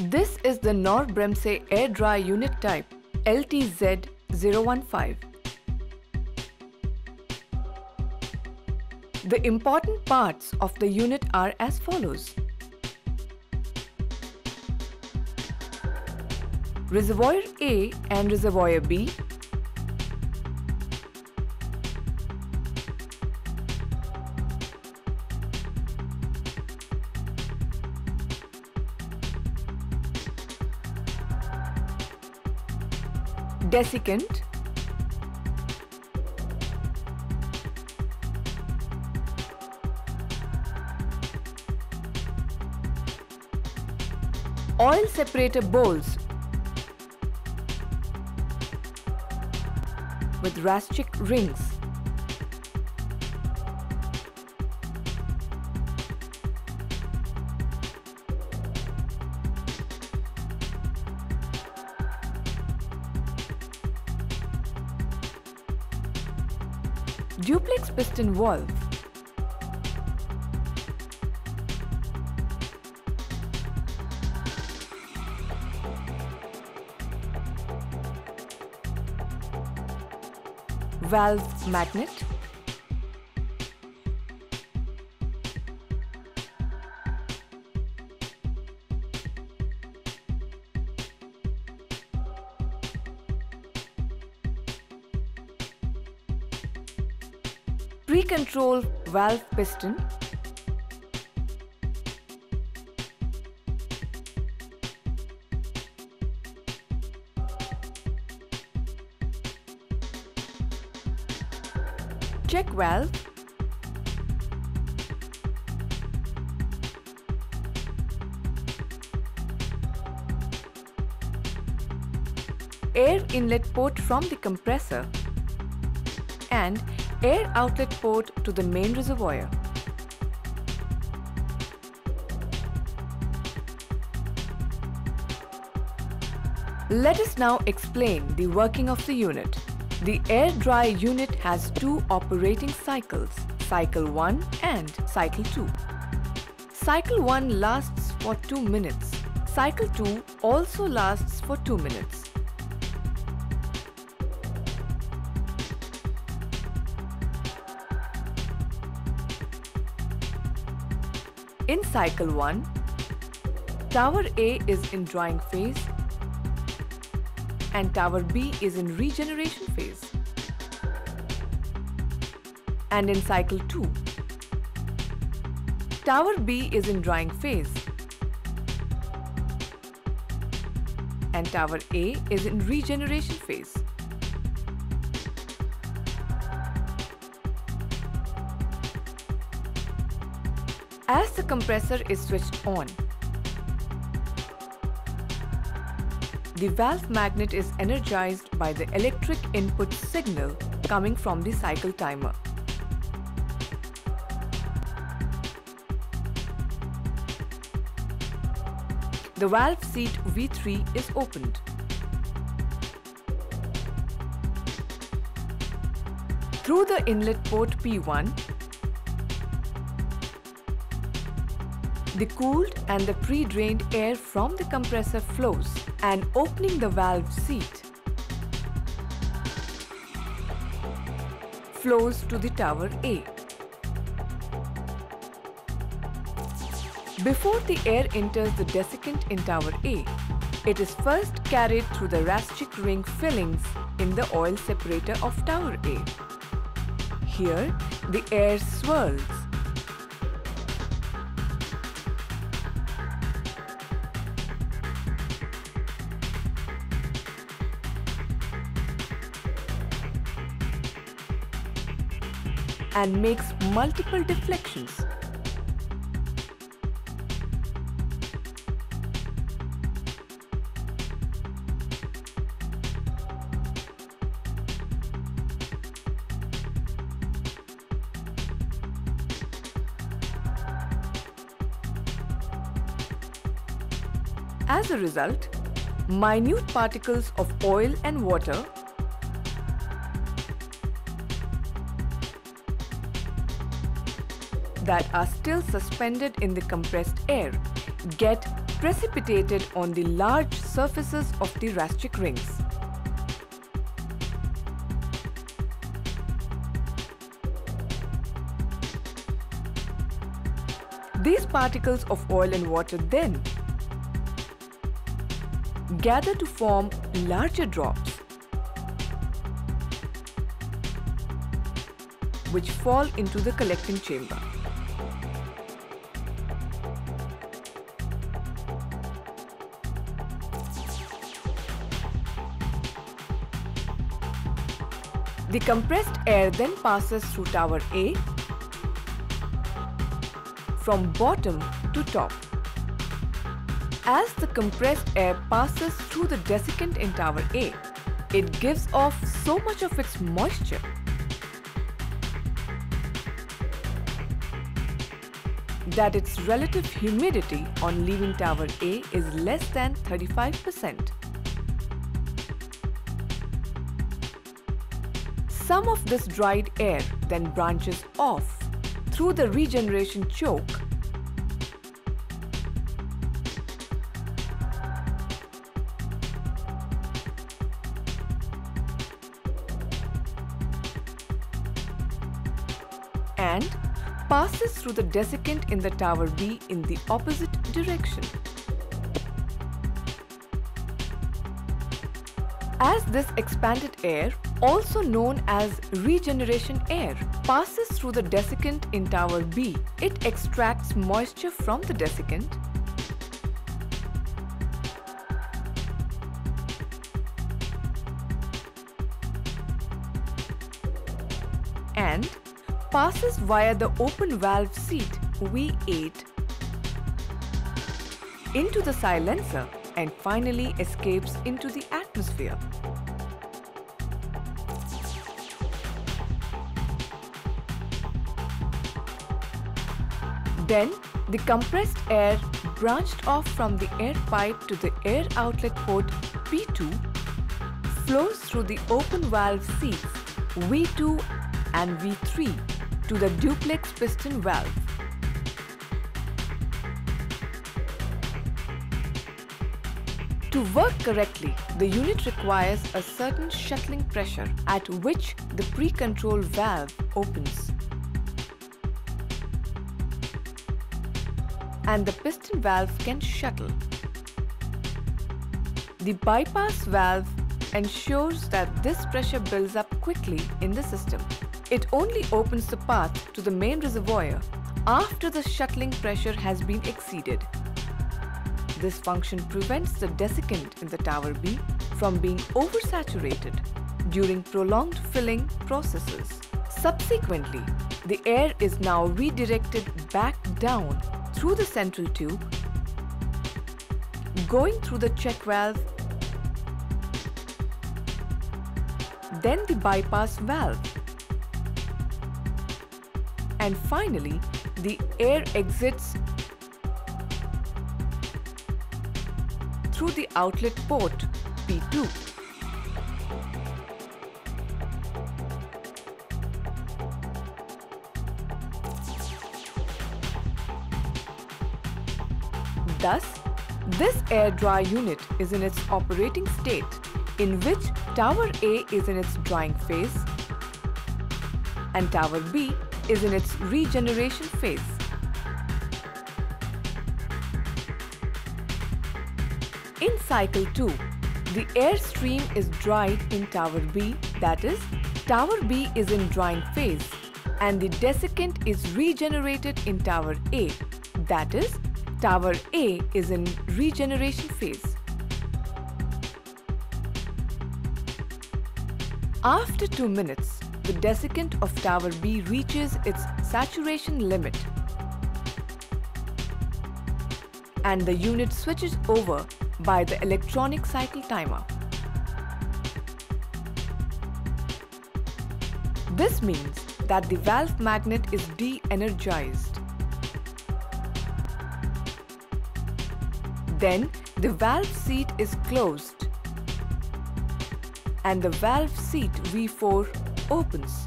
This is the Knorr-Bremse air dry unit type LTZ015. The important parts of the unit are as follows. Reservoir A and Reservoir B desiccant, oil separator bowls with Raschig rings. Piston valve. Valve magnet. Pre-control valve piston. Check valve. Air inlet port from the compressor and air outlet port to the main reservoir. Let us now explain the working of the unit. The air dry unit has two operating cycles, cycle 1 and cycle 2. Cycle 1 lasts for 2 minutes. Cycle 2 also lasts for 2 minutes. In cycle 1, tower A is in drying phase and tower B is in regeneration phase. And in cycle 2, tower B is in drying phase and tower A is in regeneration phase. As the compressor is switched on, the valve magnet is energized by the electric input signal coming from the cycle timer. The valve seat V3 is opened. Through the inlet port P1, the cooled and the pre-drained air from the compressor flows and opening the valve seat flows to the tower A. Before the air enters the desiccant in tower A, it is first carried through the Raschig ring fillings in the oil separator of tower A. Here, the air swirls and makes multiple deflections. As a result, minute particles of oil and water that are still suspended in the compressed air get precipitated on the large surfaces of the Raschig rings. These particles of oil and water then gather to form larger drops which fall into the collecting chamber. The compressed air then passes through tower A from bottom to top. As the compressed air passes through the desiccant in tower A, it gives off so much of its moisture that its relative humidity on leaving tower A is less than 35%. Some of this dried air then branches off through the regeneration choke and passes through the desiccant in the tower B in the opposite direction. As this expanded air, also known as regeneration air, passes through the desiccant in tower B, it extracts moisture from the desiccant and passes via the open valve seat V8 into the silencer and finally escapes into the atmosphere. Then, the compressed air branched off from the air pipe to the air outlet port P2 flows through the open valve seats V2 and V3 to the duplex piston valve. To work correctly, the unit requires a certain shuttling pressure at which the pre-control valve opens. And the piston valve can shuttle. The bypass valve ensures that this pressure builds up quickly in the system. It only opens the path to the main reservoir after the shuttling pressure has been exceeded. This function prevents the desiccant in the tower B from being oversaturated during prolonged filling processes. Subsequently, the air is now redirected back down through the central tube, going through the check valve, then the bypass valve, and finally the air exits through the outlet port P2. Thus, this air dry unit is in its operating state in which tower A is in its drying phase and tower B is in its regeneration phase. In cycle 2, the air stream is dried in tower B, that is, tower B is in drying phase and the desiccant is regenerated in tower A, that is, tower A is in regeneration phase. After 2 minutes, the desiccant of tower B reaches its saturation limit and the unit switches over by the electronic cycle timer. This means that the valve magnet is de-energized. Then the valve seat is closed and the valve seat V4 opens.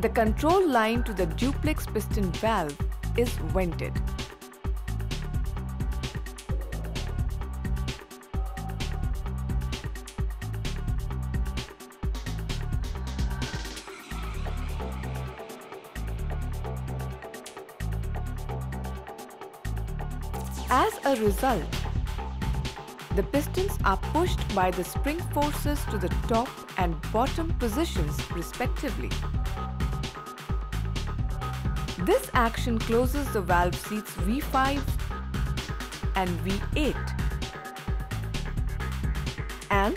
The control line to the duplex piston valve is vented. As a result, the pistons are pushed by the spring forces to the top and bottom positions respectively. This action closes the valve seats V5 and V8 and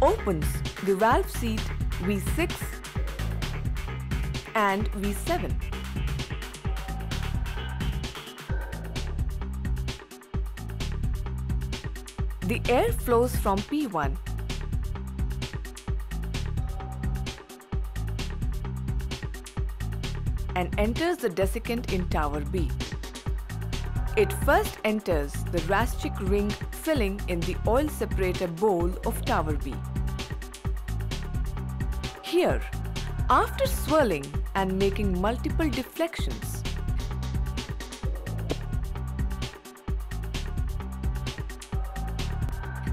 opens the valve seat V6 and V7. The air flows from P1 and enters the desiccant in tower B. It first enters the Raschig ring filling in the oil separator bowl of tower B. Here, after swirling and making multiple deflections,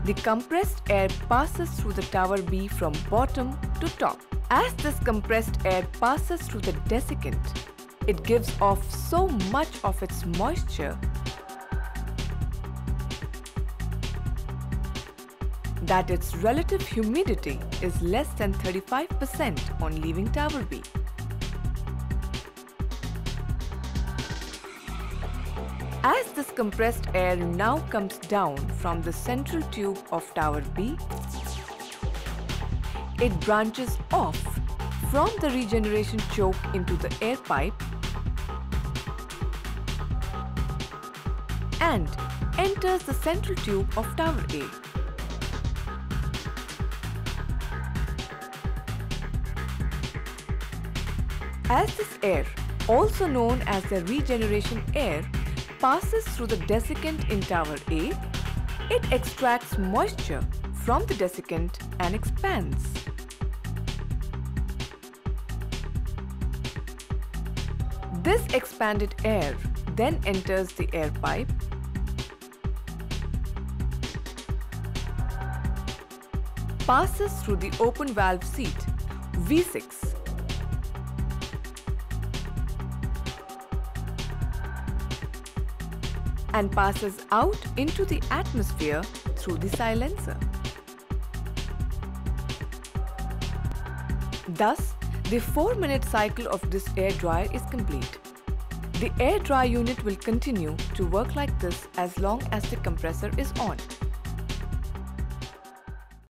the compressed air passes through the tower B from bottom to top. As this compressed air passes through the desiccant, it gives off so much of its moisture that its relative humidity is less than 35% on leaving tower B. As this compressed air now comes down from the central tube of tower B, it branches off from the regeneration choke into the air pipe and enters the central tube of tower A. As this air, also known as the regeneration air, passes through the desiccant in tower A, it extracts moisture from the desiccant and expands. This expanded air then enters the air pipe. Passes through the open valve seat V6 and passes out into the atmosphere through the silencer. Thus, the 4-minute cycle of this air dryer is complete. The air dry unit will continue to work like this as long as the compressor is on.